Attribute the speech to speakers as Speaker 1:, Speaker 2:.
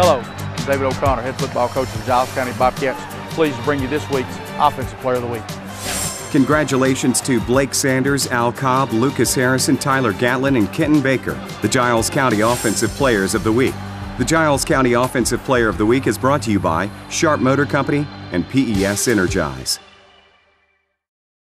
Speaker 1: Hello, David O'Connor, head football coach of the Giles County Bobcats. Pleased to bring you this week's Offensive Player of the Week.
Speaker 2: Congratulations to Blake Sanders, Al Cobb, Lucas Harrison, Tyler Gatlin, and Kenton Baker, the Giles County Offensive Players of the Week. The Giles County Offensive Player of the Week is brought to you by Sharp Motor Company and PES Energize.